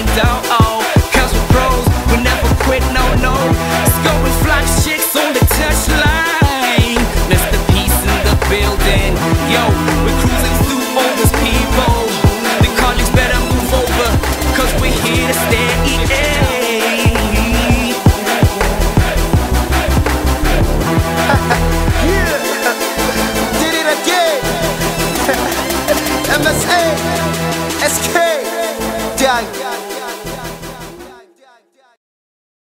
getting down on. Oh. Cause we're pros, we never quit, no, no. Let's go and fly chicks on the touchline. Mr. Peace in the building. Yo, we're cruising through all these people. The colleagues better move over, cause we're here to stay. MSA, SK, Dang.